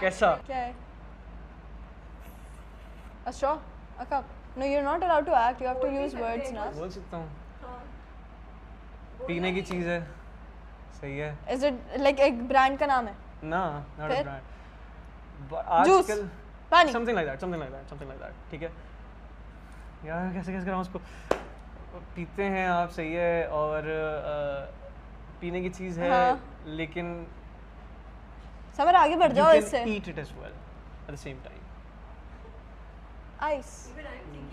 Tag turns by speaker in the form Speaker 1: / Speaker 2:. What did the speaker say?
Speaker 1: कैसा
Speaker 2: क्या है A straw? A cup? No, you're not allowed to act. You have to use words now.
Speaker 1: बोल सकता हूँ पीने की चीज़ है सही है
Speaker 2: Is it like एक brand का नाम है?
Speaker 1: ना नॉट अ? ब्रांड आजकल
Speaker 2: पानी?
Speaker 1: Something like that something like that something like that ठीक है यार कैसे कैसे कराऊँ उसको पीते हैं आप सही है और अ, पीने की चीज़ है
Speaker 2: हाँ।
Speaker 1: लेकिन
Speaker 2: समर आगे बढ़
Speaker 1: you
Speaker 2: जाओ
Speaker 1: can
Speaker 2: इससे
Speaker 1: eat it as well at the same time
Speaker 2: ice
Speaker 3: Even I'm thinking